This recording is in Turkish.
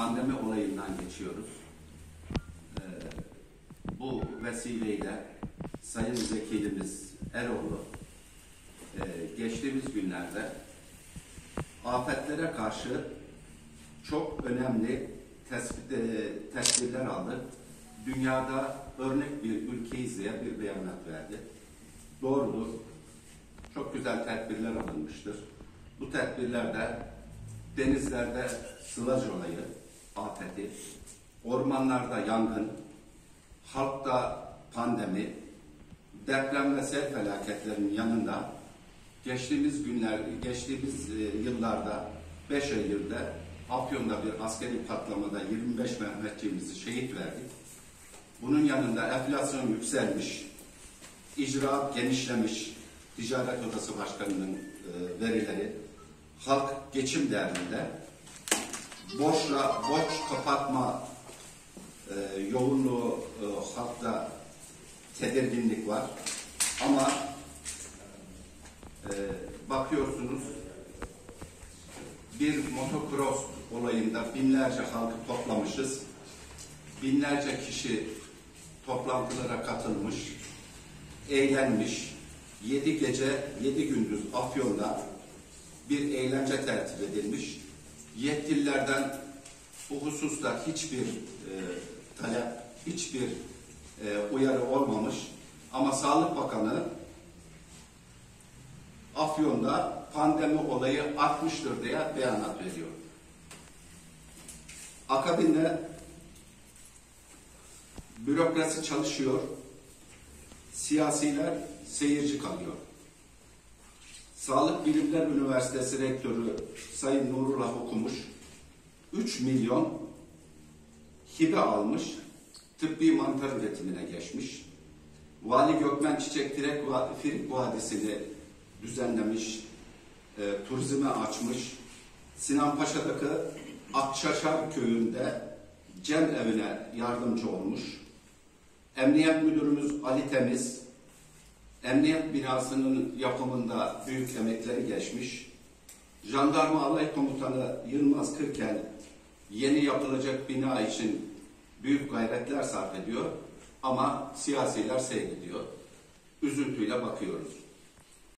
pandemi olayından geçiyoruz. Ee, bu vesileyle Sayın Vekilimiz Eroğlu e, geçtiğimiz günlerde afetlere karşı çok önemli tespit, e, tedbirler aldı. Dünyada örnek bir ülkeyiz diye bir beyanat verdi. Doğrudur. Çok güzel tedbirler alınmıştır. Bu tedbirlerde denizlerde sılaj olayı, afeti, ormanlarda yangın, halkta pandemi, deprem ve sel felaketlerinin yanında geçtiğimiz günler, geçtiğimiz e, yıllarda 5 Eylül'de Afyon'da bir askeri patlamada 25 Mehmetçiğimizi şehit verdik. Bunun yanında enflasyon yükselmiş, icraat genişlemiş, Ticaret Odası Başkanı'nın e, verileri, halk geçim derdinde, borçla, borç kapatma e, yoğunluğu e, halkta tedirginlik var. Ama e, bakıyorsunuz bir motocross olayında binlerce halkı toplamışız. Binlerce kişi toplantılara katılmış, eğlenmiş. Yedi gece, yedi gündüz Afyon'da bir eğlence tertip edilmiş. Yetkililerden bu hususta hiçbir e, talep, hiçbir e, uyarı olmamış. Ama Sağlık Bakanı Afyon'da pandemi olayı artmıştır diye beyanat veriyor. Akabinde bürokrasi çalışıyor, siyasiler seyirci kalıyor. Sağlık Bilimler Üniversitesi Rektörü Sayın Nurullah okumuş, 3 milyon hibe almış, tıbbi mantar üretimine geçmiş. Vali Gökmen Çiçek Direk Firik Vadisi'ni düzenlemiş, e, turizme açmış. Sinan Paşa'daki Akşaşar köyünde Cem evine yardımcı olmuş. Emniyet Müdürümüz Ali Temiz, emniyet binasının yapımında büyük emekleri geçmiş. Jandarma Alay Komutanı Yılmaz Kırkel yeni yapılacak bina için büyük gayretler sarf ediyor ama siyasiler seyrediyor. Üzüntüyle bakıyoruz.